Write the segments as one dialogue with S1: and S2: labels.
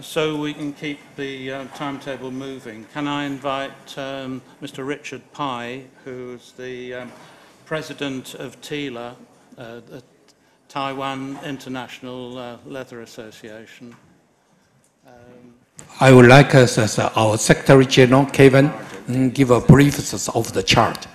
S1: so we can keep the uh, timetable moving, can I invite um, Mr. Richard Pai, who's the um, president of TILA, uh, the Taiwan International uh, Leather Association.
S2: I would like us, as uh, our Secretary General, Kevin, mm, give a brief of the chart.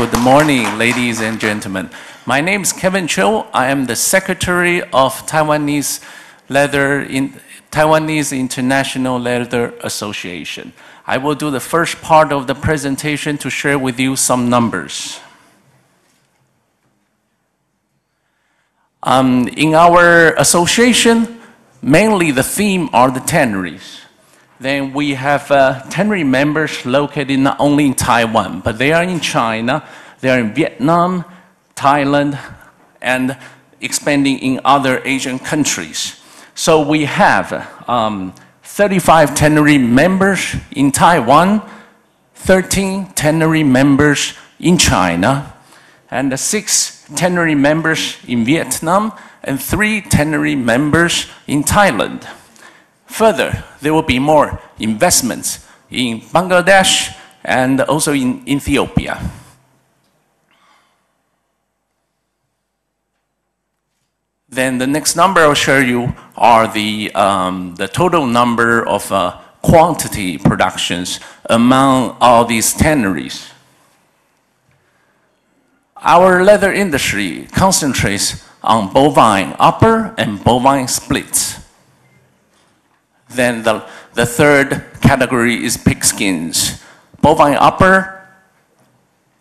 S3: Good morning, ladies and gentlemen. My name is Kevin Cho. I am the Secretary of Taiwanese Leather in Taiwanese International Leather Association. I will do the first part of the presentation to share with you some numbers. Um, in our association, mainly the theme are the tanneries. Then we have uh, 10 members located not only in Taiwan, but they are in China, they are in Vietnam, Thailand, and expanding in other Asian countries. So we have um, 35 tannery members in Taiwan, 13 tannery members in China, and six tannery members in Vietnam, and three tannery members in Thailand. Further, there will be more investments in Bangladesh and also in Ethiopia. Then the next number I'll show you are the, um, the total number of uh, quantity productions among all these tanneries. Our leather industry concentrates on bovine upper and bovine splits. Then the, the third category is pigskins. Bovine upper,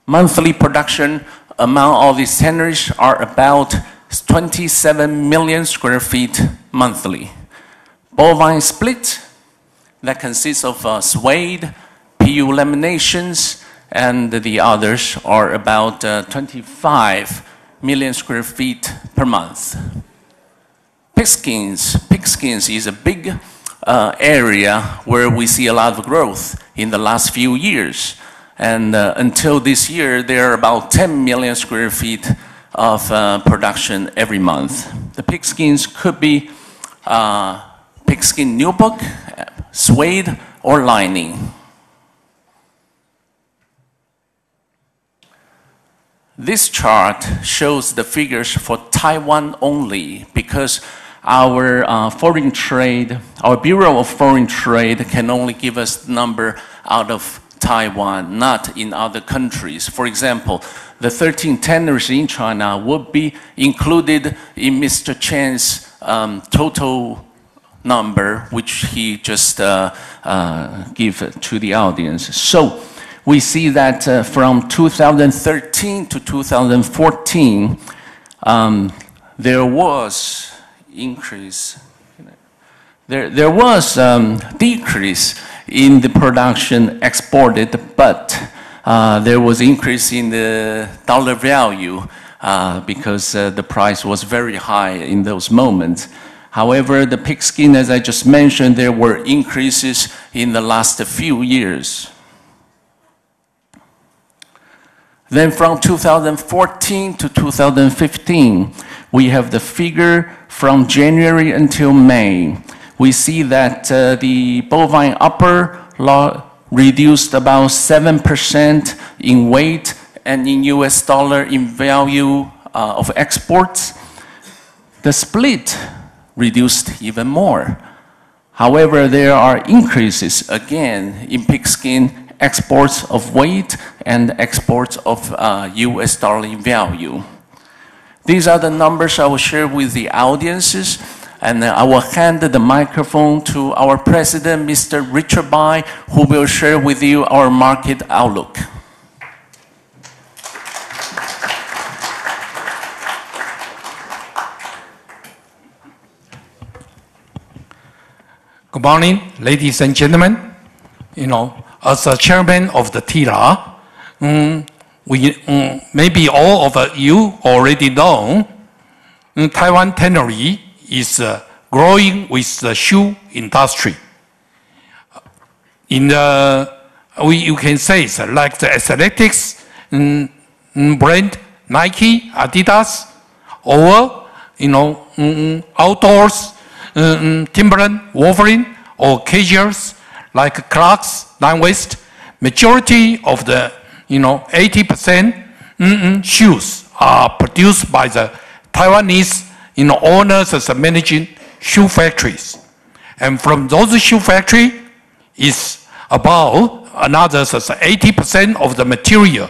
S3: monthly production among all these tanneries are about 27 million square feet monthly. Bovine split, that consists of uh, suede, PU laminations, and the others are about uh, 25 million square feet per month. Pigskins, pigskins is a big area where we see a lot of growth in the last few years. And uh, until this year, there are about 10 million square feet of uh, production every month. The pigskins could be uh, pigskin nubuck, suede, or lining. This chart shows the figures for Taiwan only because our uh, foreign trade, our Bureau of Foreign Trade can only give us number out of Taiwan, not in other countries. For example, the 13 tanneries in China would be included in Mr. Chen's um, total number, which he just uh, uh, gave to the audience. So we see that uh, from 2013 to 2014, um, there was increase. There, there was um, decrease in the production exported, but uh, there was increase in the dollar value uh, because uh, the price was very high in those moments. However, the pigskin, as I just mentioned, there were increases in the last few years. Then from 2014 to 2015, we have the figure from January until May. We see that uh, the bovine upper law reduced about 7% in weight and in US dollar in value uh, of exports. The split reduced even more. However, there are increases again in pigskin exports of weight and exports of uh, US dollar value. These are the numbers I will share with the audiences. And I will hand the microphone to our president, Mr. Richard Bai, who will share with you our market outlook.
S2: Good morning, ladies and gentlemen. You know, as a chairman of the TILA, um, we, um, maybe all of you already know um, Taiwan tannery is uh, growing with the shoe industry. In the, we, you can say it's like the athletics brand Nike, Adidas, or, you know, mm, outdoors, mm, Timberland, Wolverine, or casuals like Clarks, Nine West, majority of the, you know, 80% mm, shoes are produced by the Taiwanese, you know, owners as managing shoe factories. And from those shoe factory is about another 80% of the material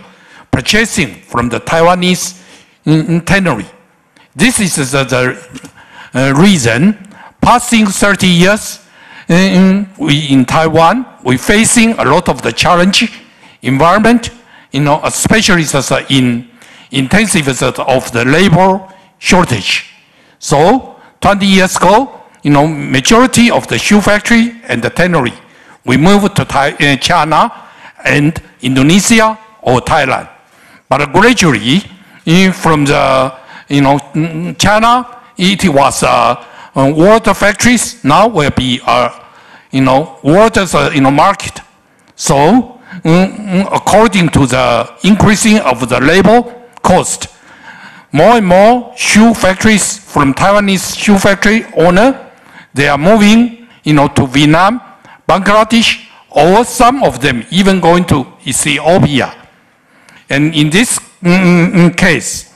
S2: purchasing from the Taiwanese mm, tannery. This is the, the uh, reason, passing 30 years, in, we, in Taiwan, we're facing a lot of the challenge environment, you know, especially in intensive of the labor shortage. So 20 years ago, you know, majority of the shoe factory and the tannery, we moved to Thai, uh, China and Indonesia or Thailand. But gradually, from the, you know, China, it was uh, water factories, now will be, uh, you know, water's, uh, you market. So, mm, according to the increasing of the labor cost, more and more shoe factories from Taiwanese shoe factory owner, they are moving, you know, to Vietnam, Bangladesh, or some of them even going to Ethiopia. And in this mm, mm case,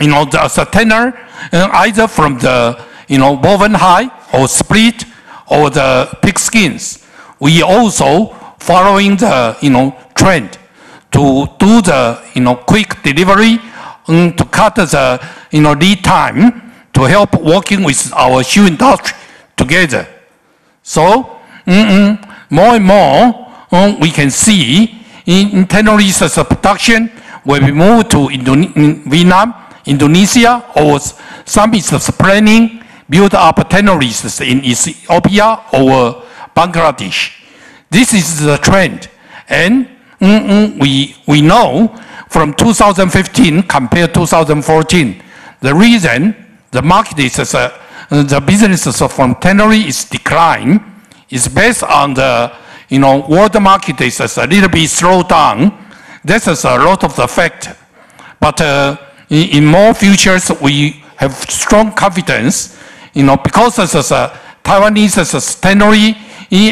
S2: you know, the tanner, uh, either from the, you know, bovine hide or split or the pig skins, we also following the, you know, trend to do the, you know, quick delivery um, to cut the, you know, lead time to help working with our shoe industry together. So, mm -mm, more and more, um, we can see in, in tanneries production will be moved to Vietnam, Indonesia, or some is planning build up tanneries in Ethiopia or Bangladesh. This is the trend. And mm -mm, we, we know from 2015 compared to 2014, the reason the market is, uh, the business from tannery is decline is based on the, you know, world market is a little bit slowed down. This is a lot of the fact. But uh, in, in, more futures, we have strong confidence, you know, because as a Taiwanese tannery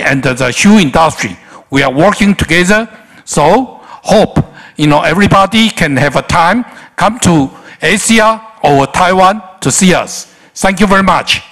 S2: and the shoe industry, we are working together. So hope you know, everybody can have a time, come to Asia or Taiwan to see us. Thank you very much.